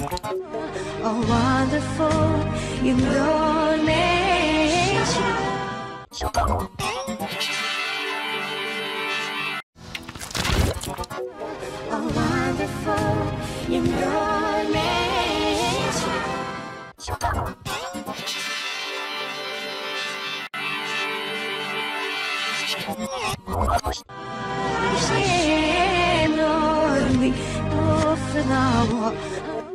A wonderful wonderful Indonesia. enorme no final. Enorme no final. A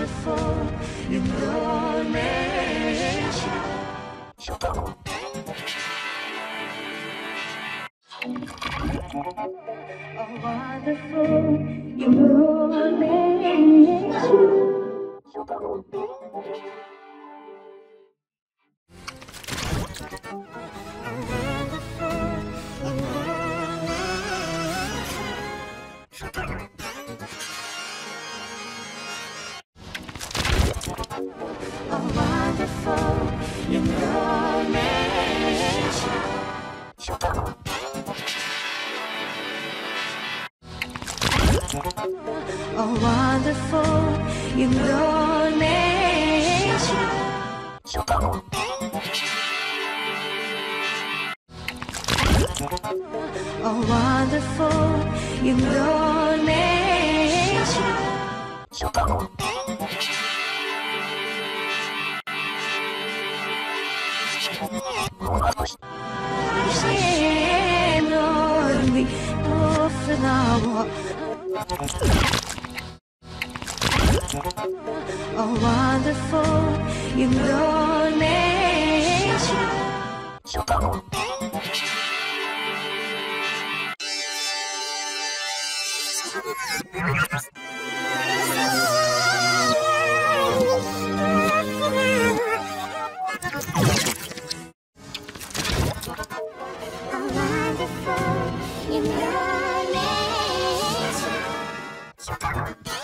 wonderful Indonesia. A wonderful Indonesia. A A wonderful Indonesia. A wonderful Indonesia. enorme no final. A wonderful Indonesia. A Indonesia.